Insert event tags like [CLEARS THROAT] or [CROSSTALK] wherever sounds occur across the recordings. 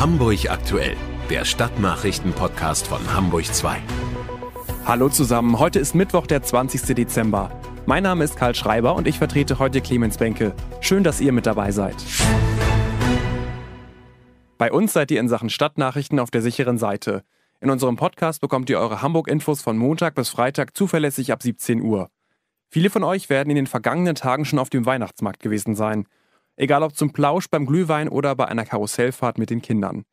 Hamburg aktuell, der Stadtnachrichten-Podcast von Hamburg 2. Hallo zusammen, heute ist Mittwoch, der 20. Dezember. Mein Name ist Karl Schreiber und ich vertrete heute Clemens Benke. Schön, dass ihr mit dabei seid. Bei uns seid ihr in Sachen Stadtnachrichten auf der sicheren Seite. In unserem Podcast bekommt ihr eure Hamburg-Infos von Montag bis Freitag zuverlässig ab 17 Uhr. Viele von euch werden in den vergangenen Tagen schon auf dem Weihnachtsmarkt gewesen sein. Egal ob zum Plausch beim Glühwein oder bei einer Karussellfahrt mit den Kindern.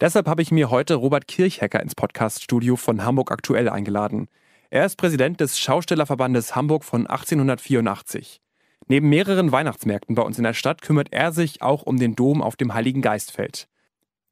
Deshalb habe ich mir heute Robert Kirchhecker ins Podcaststudio von Hamburg Aktuell eingeladen. Er ist Präsident des Schaustellerverbandes Hamburg von 1884. Neben mehreren Weihnachtsmärkten bei uns in der Stadt kümmert er sich auch um den Dom auf dem Heiligen Geistfeld.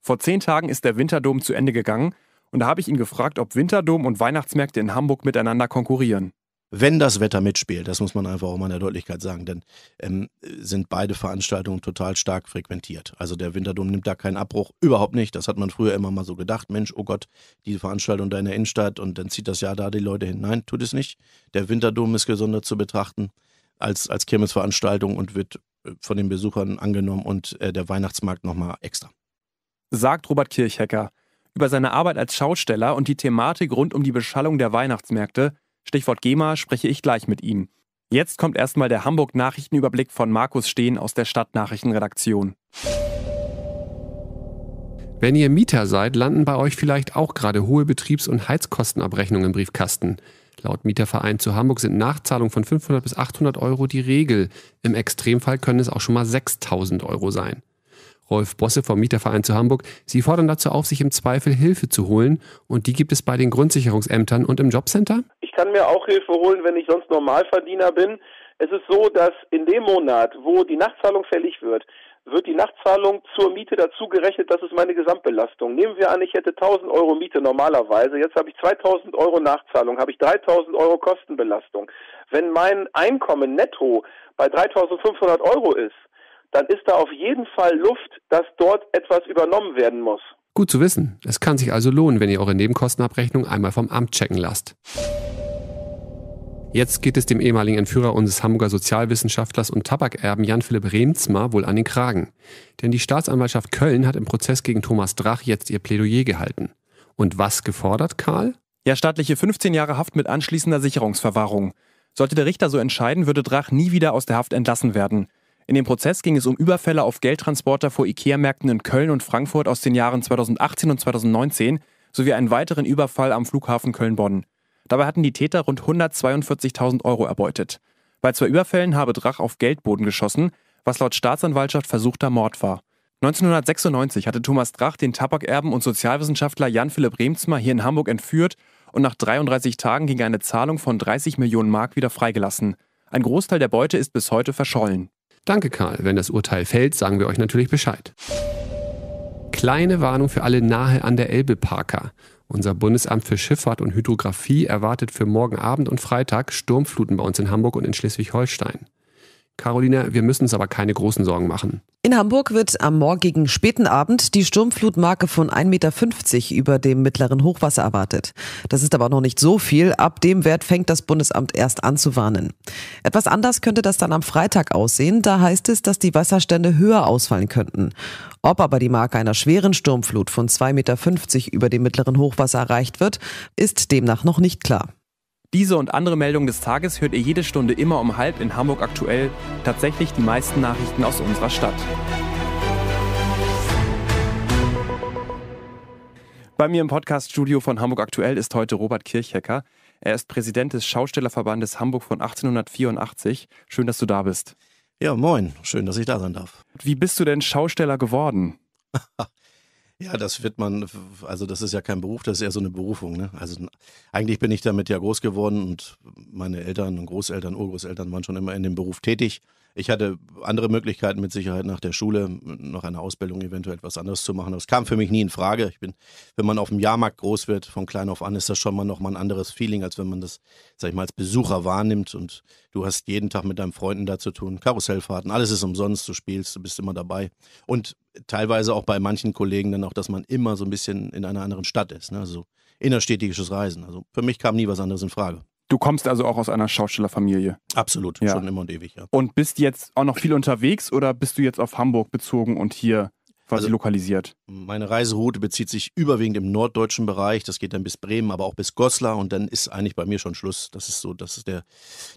Vor zehn Tagen ist der Winterdom zu Ende gegangen und da habe ich ihn gefragt, ob Winterdom und Weihnachtsmärkte in Hamburg miteinander konkurrieren wenn das Wetter mitspielt, das muss man einfach auch mal in der Deutlichkeit sagen, denn ähm, sind beide Veranstaltungen total stark frequentiert. Also der Winterdom nimmt da keinen Abbruch, überhaupt nicht. Das hat man früher immer mal so gedacht. Mensch, oh Gott, die Veranstaltung da in der Innenstadt und dann zieht das ja da die Leute hin. Nein, tut es nicht. Der Winterdom ist gesondert zu betrachten als, als Kirmesveranstaltung und wird äh, von den Besuchern angenommen und äh, der Weihnachtsmarkt nochmal extra. Sagt Robert Kirchhecker. Über seine Arbeit als Schausteller und die Thematik rund um die Beschallung der Weihnachtsmärkte Stichwort GEMA spreche ich gleich mit ihm. Jetzt kommt erstmal der Hamburg Nachrichtenüberblick von Markus Steen aus der Stadtnachrichtenredaktion. Wenn ihr Mieter seid, landen bei euch vielleicht auch gerade hohe Betriebs- und Heizkostenabrechnungen im Briefkasten. Laut Mieterverein zu Hamburg sind Nachzahlungen von 500 bis 800 Euro die Regel. Im Extremfall können es auch schon mal 6000 Euro sein. Rolf Bosse vom Mieterverein zu Hamburg. Sie fordern dazu auf, sich im Zweifel Hilfe zu holen. Und die gibt es bei den Grundsicherungsämtern und im Jobcenter? Ich kann mir auch Hilfe holen, wenn ich sonst Normalverdiener bin. Es ist so, dass in dem Monat, wo die Nachtzahlung fällig wird, wird die Nachtzahlung zur Miete dazu gerechnet, das ist meine Gesamtbelastung. Nehmen wir an, ich hätte 1000 Euro Miete normalerweise, jetzt habe ich 2000 Euro Nachzahlung, habe ich 3000 Euro Kostenbelastung. Wenn mein Einkommen netto bei 3500 Euro ist, dann ist da auf jeden Fall Luft, dass dort etwas übernommen werden muss. Gut zu wissen. Es kann sich also lohnen, wenn ihr eure Nebenkostenabrechnung einmal vom Amt checken lasst. Jetzt geht es dem ehemaligen Entführer unseres Hamburger Sozialwissenschaftlers und Tabakerben Jan-Philipp Remzma wohl an den Kragen. Denn die Staatsanwaltschaft Köln hat im Prozess gegen Thomas Drach jetzt ihr Plädoyer gehalten. Und was gefordert, Karl? Ja, staatliche 15 Jahre Haft mit anschließender Sicherungsverwahrung. Sollte der Richter so entscheiden, würde Drach nie wieder aus der Haft entlassen werden. In dem Prozess ging es um Überfälle auf Geldtransporter vor Ikea-Märkten in Köln und Frankfurt aus den Jahren 2018 und 2019 sowie einen weiteren Überfall am Flughafen Köln-Bonn. Dabei hatten die Täter rund 142.000 Euro erbeutet. Bei zwei Überfällen habe Drach auf Geldboden geschossen, was laut Staatsanwaltschaft versuchter Mord war. 1996 hatte Thomas Drach den Tabakerben und Sozialwissenschaftler Jan-Philipp Remzmer hier in Hamburg entführt und nach 33 Tagen ging eine Zahlung von 30 Millionen Mark wieder freigelassen. Ein Großteil der Beute ist bis heute verschollen. Danke, Karl. Wenn das Urteil fällt, sagen wir euch natürlich Bescheid. Kleine Warnung für alle nahe an der Elbe-Parker. Unser Bundesamt für Schifffahrt und Hydrographie erwartet für morgen Abend und Freitag Sturmfluten bei uns in Hamburg und in Schleswig-Holstein. Carolina, wir müssen uns aber keine großen Sorgen machen. In Hamburg wird am morgigen späten Abend die Sturmflutmarke von 1,50 Meter über dem mittleren Hochwasser erwartet. Das ist aber noch nicht so viel. Ab dem Wert fängt das Bundesamt erst an zu warnen. Etwas anders könnte das dann am Freitag aussehen. Da heißt es, dass die Wasserstände höher ausfallen könnten. Ob aber die Marke einer schweren Sturmflut von 2,50 Meter über dem mittleren Hochwasser erreicht wird, ist demnach noch nicht klar. Diese und andere Meldungen des Tages hört ihr jede Stunde immer um halb in Hamburg aktuell. Tatsächlich die meisten Nachrichten aus unserer Stadt. Bei mir im Podcaststudio von Hamburg Aktuell ist heute Robert Kirchhecker. Er ist Präsident des Schaustellerverbandes Hamburg von 1884. Schön, dass du da bist. Ja, moin. Schön, dass ich da sein darf. Wie bist du denn Schausteller geworden? [LAUGHS] Ja, das wird man, also das ist ja kein Beruf, das ist eher so eine Berufung. Ne? Also eigentlich bin ich damit ja groß geworden und meine Eltern und Großeltern, Urgroßeltern waren schon immer in dem Beruf tätig. Ich hatte andere Möglichkeiten mit Sicherheit nach der Schule, noch eine Ausbildung eventuell etwas anderes zu machen. Das kam für mich nie in Frage. Ich bin, wenn man auf dem Jahrmarkt groß wird, von klein auf an, ist das schon mal noch mal ein anderes Feeling, als wenn man das, sag ich mal, als Besucher wahrnimmt und du hast jeden Tag mit deinen Freunden da zu tun. Karussellfahrten, alles ist umsonst, du spielst, du bist immer dabei. Und teilweise auch bei manchen Kollegen dann auch, dass man immer so ein bisschen in einer anderen Stadt ist. Ne? Also innerstädtisches Reisen. Also für mich kam nie was anderes in Frage. Du kommst also auch aus einer Schaustellerfamilie. Absolut, ja. schon immer und ewig, ja. Und bist jetzt auch noch viel unterwegs oder bist du jetzt auf Hamburg bezogen und hier quasi Also- lokalisiert. Meine Reiseroute bezieht sich überwiegend im norddeutschen Bereich. Das geht dann bis Bremen, aber auch bis Goslar und dann ist eigentlich bei mir schon Schluss. Das ist so, das ist der,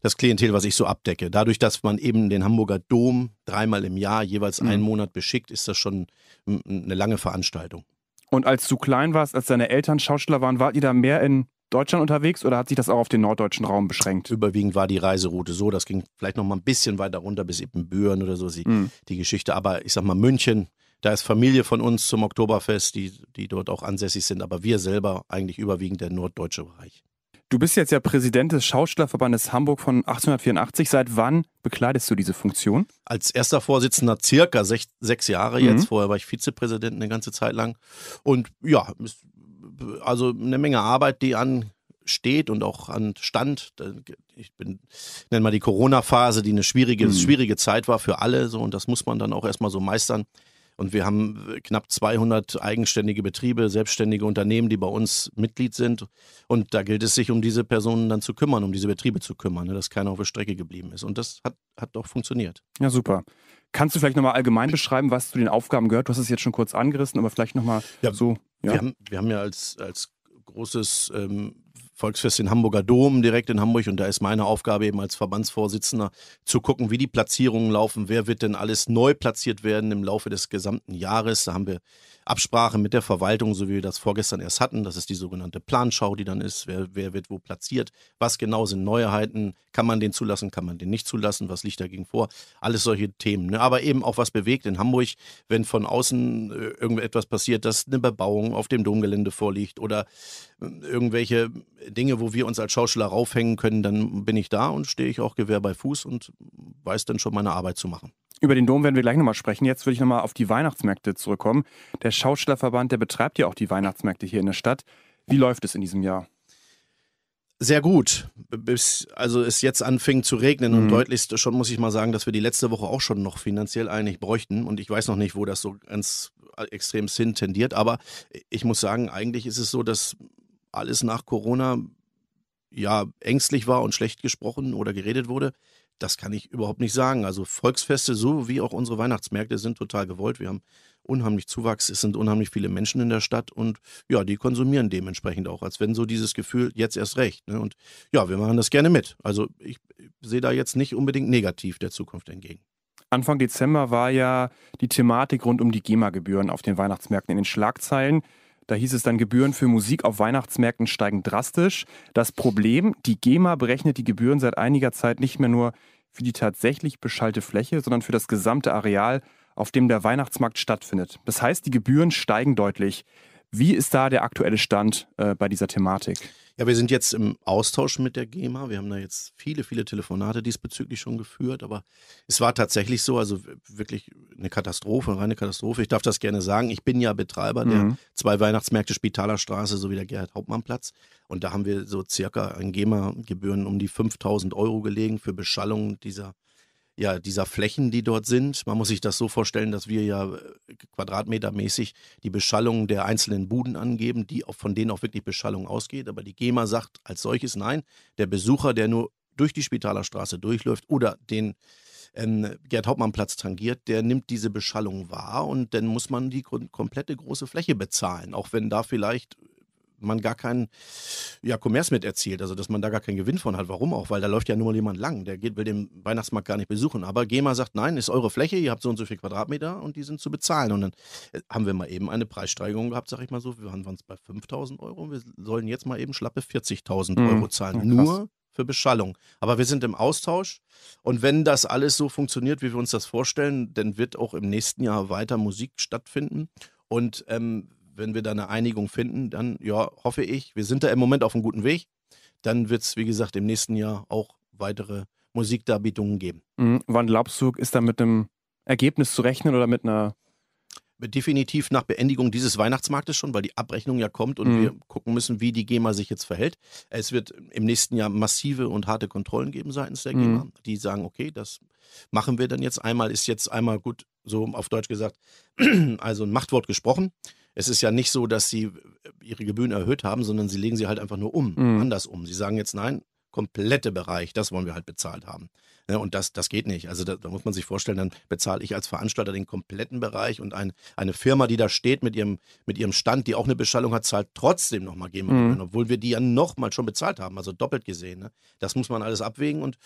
das Klientel, was ich so abdecke. Dadurch, dass man eben den Hamburger Dom dreimal im Jahr jeweils Mhm. einen Monat beschickt, ist das schon eine lange Veranstaltung. Und als du klein warst, als deine Eltern Schauspieler waren, wart ihr da mehr in Deutschland unterwegs oder hat sich das auch auf den norddeutschen Raum beschränkt? Überwiegend war die Reiseroute so, das ging vielleicht noch mal ein bisschen weiter runter bis eben Büren oder so, die, Mhm. die Geschichte. Aber ich sag mal, München, da ist Familie von uns zum Oktoberfest, die, die dort auch ansässig sind, aber wir selber eigentlich überwiegend der norddeutsche Bereich. Du bist jetzt ja Präsident des Schauspielerverbandes Hamburg von 1884. Seit wann bekleidest du diese Funktion? Als erster Vorsitzender circa sech, sechs Jahre Mhm. jetzt, vorher war ich Vizepräsident eine ganze Zeit lang. Und ja, es- also eine Menge Arbeit, die ansteht und auch anstand. Ich bin, nenne mal die Corona-Phase, die eine schwierige, Mhm. schwierige Zeit war für alle so und das muss man dann auch erstmal so meistern. Und wir haben knapp 200 eigenständige Betriebe, selbstständige Unternehmen, die bei uns Mitglied sind. Und da gilt es sich um diese Personen dann zu kümmern, um diese Betriebe zu kümmern, ne, dass keiner auf der Strecke geblieben ist. Und das hat, hat auch funktioniert. Ja, super. Kannst du vielleicht nochmal allgemein beschreiben, was zu den Aufgaben gehört? Du hast es jetzt schon kurz angerissen, aber vielleicht nochmal Ja, so. Ja. Wir, haben, wir haben ja als, als großes ähm, Volksfest den Hamburger Dom direkt in Hamburg und da ist meine Aufgabe eben als Verbandsvorsitzender zu gucken, wie die Platzierungen laufen, wer wird denn alles neu platziert werden im Laufe des gesamten Jahres. Da haben wir Absprache mit der Verwaltung, so wie wir das vorgestern erst hatten. Das ist die sogenannte Planschau, die dann ist, wer, wer wird wo platziert, was genau sind Neuheiten, kann man den zulassen, kann man den nicht zulassen, was liegt dagegen vor, alles solche Themen. Ne? Aber eben auch was bewegt in Hamburg, wenn von außen äh, irgendetwas passiert, dass eine Bebauung auf dem Domgelände vorliegt oder äh, irgendwelche Dinge, wo wir uns als Schauspieler raufhängen können, dann bin ich da und stehe ich auch Gewehr bei Fuß und weiß dann schon meine Arbeit zu machen. Über den Dom werden wir gleich nochmal sprechen. Jetzt würde ich nochmal auf die Weihnachtsmärkte zurückkommen. Der Schauspielerverband, der betreibt ja auch die Weihnachtsmärkte hier in der Stadt. Wie läuft es in diesem Jahr? Sehr gut. Bis also es jetzt anfing zu regnen Mhm. und deutlichst schon muss ich mal sagen, dass wir die letzte Woche auch schon noch finanziell einig bräuchten. Und ich weiß noch nicht, wo das so ganz extrem hin tendiert. Aber ich muss sagen, eigentlich ist es so, dass alles nach Corona ja ängstlich war und schlecht gesprochen oder geredet wurde. Das kann ich überhaupt nicht sagen. Also Volksfeste, so wie auch unsere Weihnachtsmärkte, sind total gewollt. Wir haben unheimlich Zuwachs, es sind unheimlich viele Menschen in der Stadt und ja, die konsumieren dementsprechend auch, als wenn so dieses Gefühl jetzt erst recht. Ne? Und ja, wir machen das gerne mit. Also ich sehe da jetzt nicht unbedingt negativ der Zukunft entgegen. Anfang Dezember war ja die Thematik rund um die GEMA-Gebühren auf den Weihnachtsmärkten in den Schlagzeilen. Da hieß es dann, Gebühren für Musik auf Weihnachtsmärkten steigen drastisch. Das Problem, die GEMA berechnet die Gebühren seit einiger Zeit nicht mehr nur für die tatsächlich beschallte Fläche, sondern für das gesamte Areal, auf dem der Weihnachtsmarkt stattfindet. Das heißt, die Gebühren steigen deutlich. Wie ist da der aktuelle Stand äh, bei dieser Thematik? Ja, wir sind jetzt im Austausch mit der GEMA. Wir haben da jetzt viele, viele Telefonate diesbezüglich schon geführt. Aber es war tatsächlich so, also wirklich eine Katastrophe, eine reine Katastrophe. Ich darf das gerne sagen. Ich bin ja Betreiber der Mhm. zwei Weihnachtsmärkte Spitaler Straße sowie der Gerhard-Hauptmann-Platz. Und da haben wir so circa an GEMA-Gebühren um die 5000 Euro gelegen für Beschallung dieser ja, dieser Flächen, die dort sind. Man muss sich das so vorstellen, dass wir ja äh, quadratmetermäßig die Beschallung der einzelnen Buden angeben, die auch, von denen auch wirklich Beschallung ausgeht. Aber die GEMA sagt als solches nein. Der Besucher, der nur durch die Spitaler Straße durchläuft oder den ähm, Gerd-Hauptmann-Platz tangiert, der nimmt diese Beschallung wahr und dann muss man die kom- komplette große Fläche bezahlen, auch wenn da vielleicht man gar keinen ja, Kommerz mit erzielt, also dass man da gar keinen Gewinn von hat. Warum auch? Weil da läuft ja nur mal jemand lang, der geht, will den Weihnachtsmarkt gar nicht besuchen. Aber GEMA sagt, nein, ist eure Fläche, ihr habt so und so viel Quadratmeter und die sind zu bezahlen. Und dann äh, haben wir mal eben eine Preissteigerung gehabt, sag ich mal so. Wir waren es bei 5.000 Euro und wir sollen jetzt mal eben schlappe 40.000 Mhm. Euro zahlen. Ja, nur für Beschallung. Aber wir sind im Austausch und wenn das alles so funktioniert, wie wir uns das vorstellen, dann wird auch im nächsten Jahr weiter Musik stattfinden. Und ähm, wenn wir da eine Einigung finden, dann ja, hoffe ich, wir sind da im Moment auf einem guten Weg. Dann wird es, wie gesagt, im nächsten Jahr auch weitere Musikdarbietungen geben. Mhm. Wann glaubst du, ist da mit einem Ergebnis zu rechnen oder mit einer Definitiv nach Beendigung dieses Weihnachtsmarktes schon, weil die Abrechnung ja kommt und Mhm. wir gucken müssen, wie die GEMA sich jetzt verhält. Es wird im nächsten Jahr massive und harte Kontrollen geben seitens der Mhm. GEMA, die sagen, okay, das machen wir dann jetzt einmal, ist jetzt einmal gut, so auf Deutsch gesagt, [CLEARS THROAT] also ein Machtwort gesprochen. Es ist ja nicht so, dass sie ihre Gebühren erhöht haben, sondern sie legen sie halt einfach nur um, Mhm. anders um. Sie sagen jetzt, nein, komplette Bereich, das wollen wir halt bezahlt haben. Ne, und das, das geht nicht. Also da, da, muss man sich vorstellen, dann bezahle ich als Veranstalter den kompletten Bereich und ein, eine Firma, die da steht mit ihrem, mit ihrem Stand, die auch eine Beschallung hat, zahlt trotzdem nochmal GEMA, mhm. obwohl wir die ja nochmal schon bezahlt haben, also doppelt gesehen. Ne? Das muss man alles abwägen und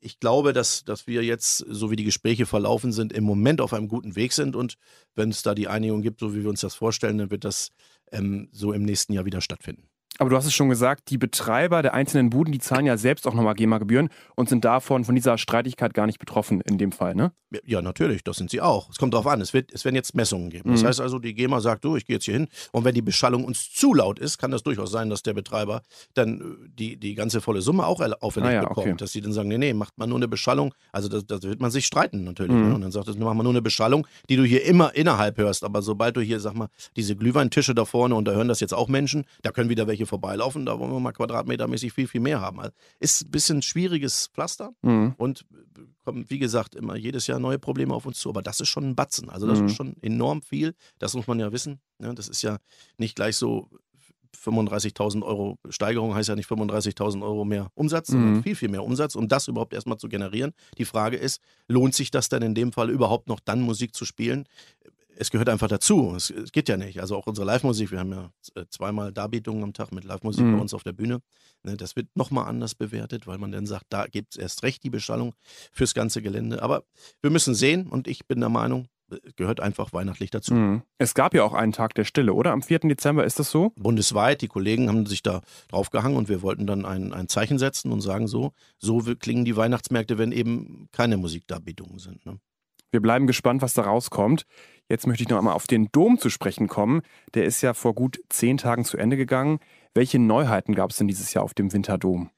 ich glaube, dass, dass wir jetzt, so wie die Gespräche verlaufen sind, im Moment auf einem guten Weg sind und wenn es da die Einigung gibt, so wie wir uns das vorstellen, dann wird das ähm, so im nächsten Jahr wieder stattfinden. Aber du hast es schon gesagt, die Betreiber der einzelnen Buden, die zahlen ja selbst auch nochmal GEMA-Gebühren und sind davon, von dieser Streitigkeit gar nicht betroffen in dem Fall, ne? Ja, natürlich, das sind sie auch. Es kommt darauf an, es, wird, es werden jetzt Messungen geben. Das mhm. heißt also, die GEMA sagt, du, ich gehe jetzt hier hin und wenn die Beschallung uns zu laut ist, kann das durchaus sein, dass der Betreiber dann äh, die, die ganze volle Summe auch auferlegt ah, ja, bekommt. Okay. Dass sie dann sagen, nee, nee, macht man nur eine Beschallung. Also da wird man sich streiten natürlich. Mhm. Ne? Und dann sagt es, machen wir nur eine Beschallung, die du hier immer innerhalb hörst. Aber sobald du hier, sag mal, diese Glühweintische da vorne und da hören das jetzt auch Menschen, da können wieder welche vorbeilaufen, da wollen wir mal quadratmetermäßig viel, viel mehr haben. Also ist ein bisschen schwieriges Pflaster mhm. und kommen, wie gesagt, immer jedes Jahr neue Probleme auf uns zu. Aber das ist schon ein Batzen. Also das mhm. ist schon enorm viel. Das muss man ja wissen. Ja, ne? das ist ja nicht gleich so 35.000 Euro Steigerung heißt ja nicht 35.000 Euro mehr Umsatz, sondern mhm. viel, viel mehr Umsatz, um das überhaupt erstmal zu generieren. Die Frage ist, lohnt sich das denn in dem Fall überhaupt noch dann Musik zu spielen? Es gehört einfach dazu. Es, es, geht ja nicht. Also auch unsere Live-Musik, wir haben ja äh, zweimal Darbietungen am Tag mit Live-Musik mhm. bei uns auf der Bühne. Ne, das wird nochmal anders bewertet, weil man dann sagt, da gibt es erst recht die Beschallung fürs ganze Gelände. Aber wir müssen sehen und ich bin der Meinung, gehört einfach weihnachtlich dazu. Mhm. Es gab ja auch einen Tag der Stille, oder? Am 4. Dezember ist das so? Bundesweit, die Kollegen haben sich da drauf gehangen und wir wollten dann ein, ein Zeichen setzen und sagen so, so klingen die Weihnachtsmärkte, wenn eben keine Musikdarbietungen sind. Ne? Wir bleiben gespannt, was da rauskommt. Jetzt möchte ich noch einmal auf den Dom zu sprechen kommen. Der ist ja vor gut zehn Tagen zu Ende gegangen. Welche Neuheiten gab es denn dieses Jahr auf dem Winterdom?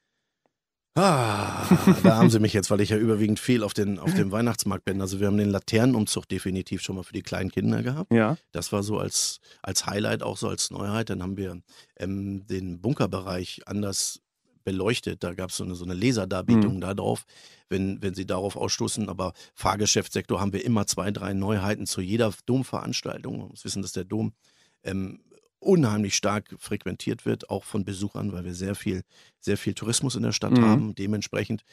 Ah, da haben sie mich jetzt, weil ich ja überwiegend viel auf, den, auf dem Weihnachtsmarkt bin. Also wir haben den Laternenumzug definitiv schon mal für die kleinen Kinder gehabt. Ja. Das war so als, als Highlight, auch so als Neuheit. Dann haben wir ähm, den Bunkerbereich anders beleuchtet. Da gab es so eine, so eine Laserdarbietung mhm. da drauf, wenn, wenn sie darauf ausstoßen. Aber Fahrgeschäftssektor haben wir immer zwei, drei Neuheiten zu jeder Domveranstaltung. Man muss wissen, dass der Dom ähm, unheimlich stark frequentiert wird, auch von Besuchern, weil wir sehr viel, sehr viel Tourismus in der Stadt mhm. haben. Dementsprechend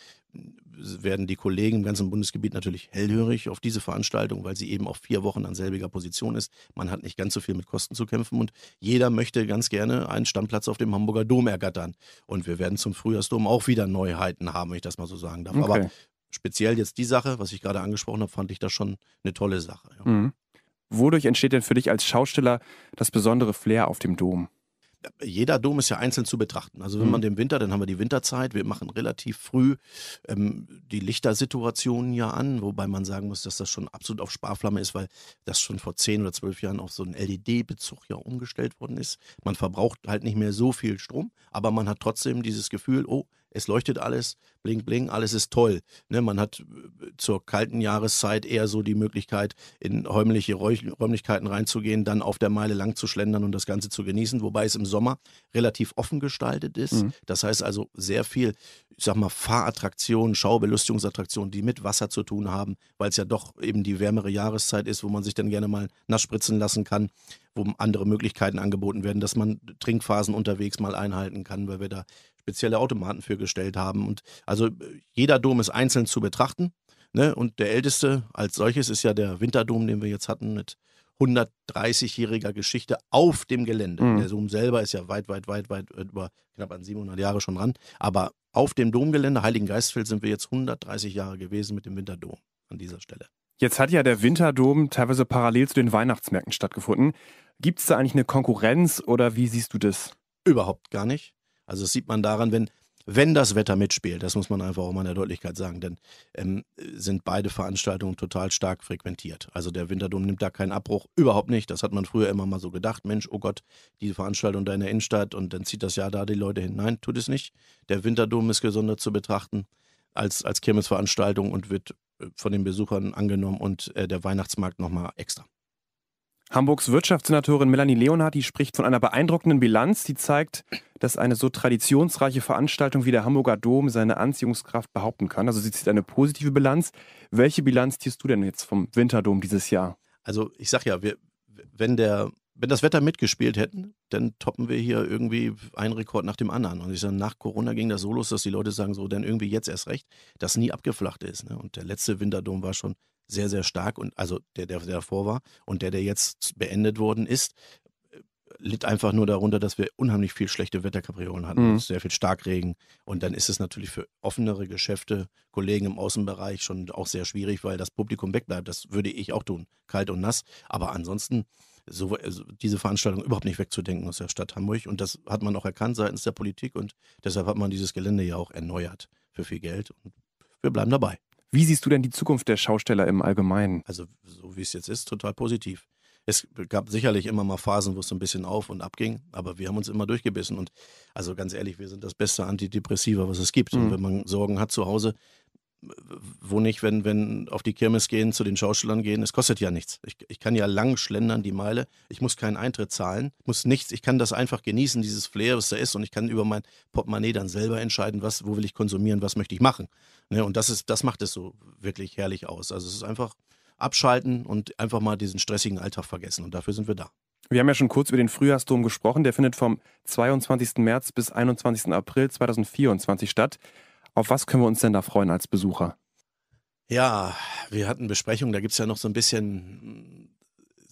werden die Kollegen im ganzen Bundesgebiet natürlich hellhörig auf diese Veranstaltung, weil sie eben auch vier Wochen an selbiger Position ist. Man hat nicht ganz so viel mit Kosten zu kämpfen und jeder möchte ganz gerne einen Stammplatz auf dem Hamburger Dom ergattern. Und wir werden zum Frühjahrsdom auch wieder Neuheiten haben, wenn ich das mal so sagen darf. Okay. Aber speziell jetzt die Sache, was ich gerade angesprochen habe, fand ich das schon eine tolle Sache. Ja. Mhm. Wodurch entsteht denn für dich als Schausteller das besondere Flair auf dem Dom? jeder Dom ist ja einzeln zu betrachten. Also wenn mhm. man den Winter, dann haben wir die Winterzeit. Wir machen relativ früh ähm, die Lichtersituationen ja an, wobei man sagen muss, dass das schon absolut auf Sparflamme ist, weil das schon vor zehn oder zwölf Jahren auf so einen LED-Bezug ja umgestellt worden ist. Man verbraucht halt nicht mehr so viel Strom, aber man hat trotzdem dieses Gefühl, oh, es leuchtet alles, bling, bling, alles ist toll. Ne, man hat äh, zur kalten Jahreszeit eher so die Möglichkeit, in räumliche Räumlichkeiten reinzugehen, dann auf der Meile lang zu schlendern und das Ganze zu genießen, wobei es im Sommer relativ offen gestaltet ist. Mhm. Das heißt also sehr viel, ich sag mal, Fahrattraktionen, Schaubelustigungsattraktionen, die mit Wasser zu tun haben, weil es ja doch eben die wärmere Jahreszeit ist, wo man sich dann gerne mal nass spritzen lassen kann wo andere Möglichkeiten angeboten werden, dass man Trinkphasen unterwegs mal einhalten kann, weil wir da spezielle Automaten für gestellt haben. Und also jeder Dom ist einzeln zu betrachten. Ne? Und der älteste als solches ist ja der Winterdom, den wir jetzt hatten mit 130-jähriger Geschichte auf dem Gelände. Mhm. Der Dom selber ist ja weit, weit, weit, weit über knapp an 700 Jahre schon ran. Aber auf dem Domgelände Heiligen Geistfeld sind wir jetzt 130 Jahre gewesen mit dem Winterdom an dieser Stelle. Jetzt hat ja der Winterdom teilweise parallel zu den Weihnachtsmärkten stattgefunden. Gibt es da eigentlich eine Konkurrenz oder wie siehst du das? Überhaupt gar nicht. Also das sieht man daran, wenn, wenn das Wetter mitspielt, das muss man einfach auch mal in der Deutlichkeit sagen, denn ähm, sind beide Veranstaltungen total stark frequentiert. Also der Winterdom nimmt da keinen Abbruch, überhaupt nicht. Das hat man früher immer mal so gedacht, Mensch, oh Gott, diese Veranstaltung da in der Innenstadt und dann zieht das Jahr da die Leute hin. Nein, tut es nicht. Der Winterdom ist gesondert zu betrachten als, als Kirmesveranstaltung und wird äh, von den Besuchern angenommen und äh, der Weihnachtsmarkt nochmal extra. Hamburgs Wirtschaftssenatorin Melanie Leonhardt, die spricht von einer beeindruckenden Bilanz, die zeigt, dass eine so traditionsreiche Veranstaltung wie der Hamburger Dom seine Anziehungskraft behaupten kann. Also sie zieht eine positive Bilanz. Welche Bilanz ziehst du denn jetzt vom Winterdom dieses Jahr? Also ich sag ja, wir, wenn der wenn das Wetter mitgespielt hätten, dann toppen wir hier irgendwie einen Rekord nach dem anderen. Und ich sage, nach Corona ging das so los, dass die Leute sagen, so, denn irgendwie jetzt erst recht, dass nie abgeflacht ist. Ne? Und der letzte Winterdom war schon sehr, sehr stark und also der, der, der davor war und der, der jetzt beendet worden ist, litt einfach nur darunter, dass wir unheimlich viel schlechte Wetterkapriolen hatten, mhm. sehr viel Starkregen. Und dann ist es natürlich für offenere Geschäfte, Kollegen im Außenbereich schon auch sehr schwierig, weil das Publikum wegbleibt. Das würde ich auch tun, kalt und nass. Aber ansonsten so, also diese Veranstaltung überhaupt nicht wegzudenken aus der Stadt Hamburg. Und das hat man auch erkannt seitens der Politik und deshalb hat man dieses Gelände ja auch erneuert für viel Geld. Und wir bleiben dabei. Wie siehst du denn die Zukunft der Schausteller im Allgemeinen? Also, so wie es jetzt ist, total positiv. Es gab sicherlich immer mal Phasen, wo es so ein bisschen auf und ab ging, aber wir haben uns immer durchgebissen. Und also ganz ehrlich, wir sind das beste Antidepressiva, was es gibt. Mhm. Und wenn man Sorgen hat zu Hause, wo nicht, wenn, wenn auf die Kirmes gehen, zu den Schaustellern gehen, es kostet ja nichts. Ich, ich kann ja lang schlendern, die Meile. Ich muss keinen Eintritt zahlen, muss nichts. Ich kann das einfach genießen, dieses Flair, was da ist. Und ich kann über mein Portemonnaie dann selber entscheiden, was, wo will ich konsumieren, was möchte ich machen. Ne? Und das, ist, das macht es so wirklich herrlich aus. Also es ist einfach abschalten und einfach mal diesen stressigen Alltag vergessen. Und dafür sind wir da. Wir haben ja schon kurz über den Frühjahrsdom gesprochen. Der findet vom 22. März bis 21. April 2024 statt. Auf was können wir uns denn da freuen als Besucher? Ja, wir hatten Besprechungen, da gibt es ja noch so ein bisschen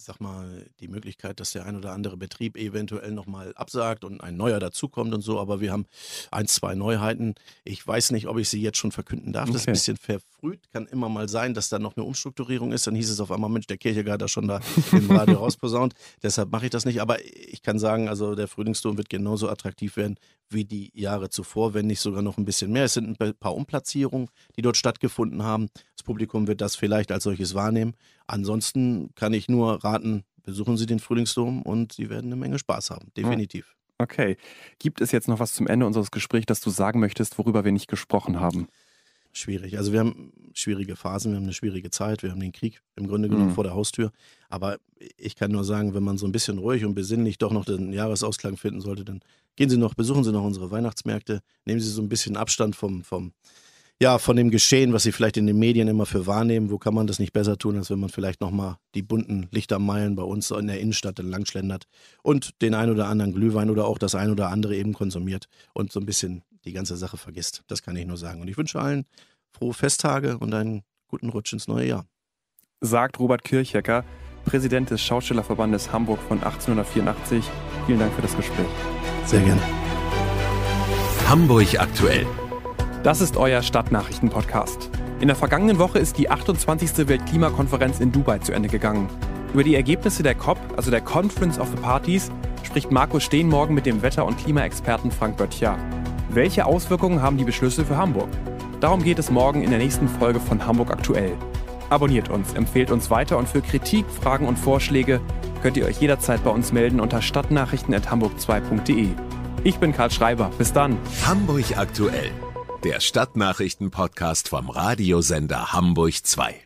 sag mal, die Möglichkeit, dass der ein oder andere Betrieb eventuell nochmal absagt und ein neuer dazukommt und so, aber wir haben ein, zwei Neuheiten. Ich weiß nicht, ob ich sie jetzt schon verkünden darf. Okay. Das ist ein bisschen verfrüht. Kann immer mal sein, dass da noch eine Umstrukturierung ist. Dann hieß es auf einmal, Mensch, der Kirchegarten schon da [LAUGHS] im Radio rausposaunt. Deshalb mache ich das nicht. Aber ich kann sagen, also der Frühlingsdom wird genauso attraktiv werden wie die Jahre zuvor, wenn nicht sogar noch ein bisschen mehr. Es sind ein paar Umplatzierungen, die dort stattgefunden haben. Das Publikum wird das vielleicht als solches wahrnehmen. Ansonsten kann ich nur raten, besuchen Sie den Frühlingsdom und Sie werden eine Menge Spaß haben. Definitiv. Okay. Gibt es jetzt noch was zum Ende unseres Gesprächs, das du sagen möchtest, worüber wir nicht gesprochen haben? Schwierig. Also wir haben schwierige Phasen, wir haben eine schwierige Zeit, wir haben den Krieg im Grunde genommen mhm. vor der Haustür. Aber ich kann nur sagen, wenn man so ein bisschen ruhig und besinnlich doch noch den Jahresausklang finden sollte, dann gehen Sie noch, besuchen Sie noch unsere Weihnachtsmärkte, nehmen Sie so ein bisschen Abstand vom, vom ja, von dem Geschehen, was sie vielleicht in den Medien immer für wahrnehmen, wo kann man das nicht besser tun, als wenn man vielleicht nochmal die bunten Lichtermeilen bei uns in der Innenstadt entlang schlendert und den ein oder anderen Glühwein oder auch das ein oder andere eben konsumiert und so ein bisschen die ganze Sache vergisst. Das kann ich nur sagen. Und ich wünsche allen frohe Festtage und einen guten Rutsch ins neue Jahr. Sagt Robert Kirchhecker, Präsident des Schaustellerverbandes Hamburg von 1884. Vielen Dank für das Gespräch. Sehr gerne. Hamburg aktuell das ist euer Stadtnachrichten-Podcast. In der vergangenen Woche ist die 28. Weltklimakonferenz in Dubai zu Ende gegangen. Über die Ergebnisse der COP, also der Conference of the Parties, spricht Markus Steen morgen mit dem Wetter- und Klimaexperten Frank Böttcher. Welche Auswirkungen haben die Beschlüsse für Hamburg? Darum geht es morgen in der nächsten Folge von Hamburg aktuell. Abonniert uns, empfehlt uns weiter und für Kritik, Fragen und Vorschläge könnt ihr euch jederzeit bei uns melden unter stadtnachrichten.hamburg2.de. Ich bin Karl Schreiber. Bis dann. Hamburg aktuell der Stadtnachrichten-Podcast vom Radiosender Hamburg 2.